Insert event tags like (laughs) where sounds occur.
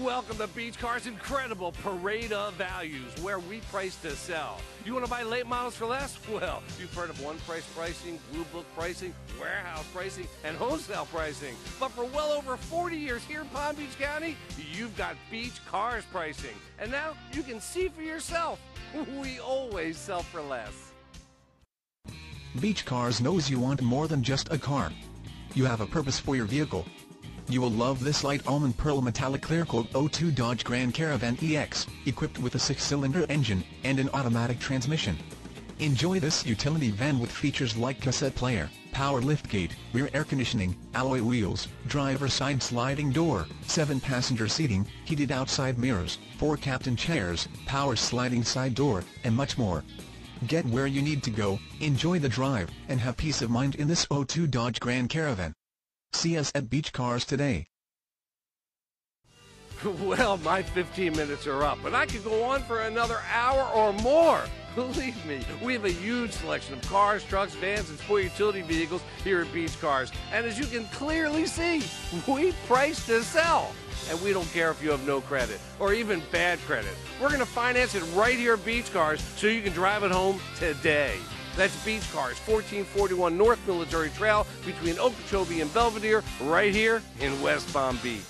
Welcome to Beach Car's incredible parade of values where we price to sell. You want to buy late models for less? Well, you've heard of one price pricing, blue book pricing, warehouse pricing, and wholesale pricing. But for well over 40 years here in Palm Beach County, you've got Beach Cars pricing. And now you can see for yourself. We always sell for less. Beach Cars knows you want more than just a car. You have a purpose for your vehicle. You will love this light almond pearl metallic clear coat O2 Dodge Grand Caravan EX, equipped with a six-cylinder engine and an automatic transmission. Enjoy this utility van with features like cassette player, power liftgate, rear air conditioning, alloy wheels, driver side sliding door, 7-passenger seating, heated outside mirrors, 4 captain chairs, power sliding side door, and much more. Get where you need to go, enjoy the drive, and have peace of mind in this O2 Dodge Grand Caravan. See us at Beach Cars today. (laughs) Well, my 15 minutes are up, but I could go on for another hour or more. (laughs) Believe me, we have a huge selection of cars, trucks, vans, and sport utility vehicles here at Beach Cars. And as you can clearly see, we price to sell. And we don't care if you have no credit or even bad credit. We're going to finance it right here at Beach Cars so you can drive it home today. That's Beach Cars, 1441 North Military Trail between Okeechobee and Belvedere, right here in West Palm Beach.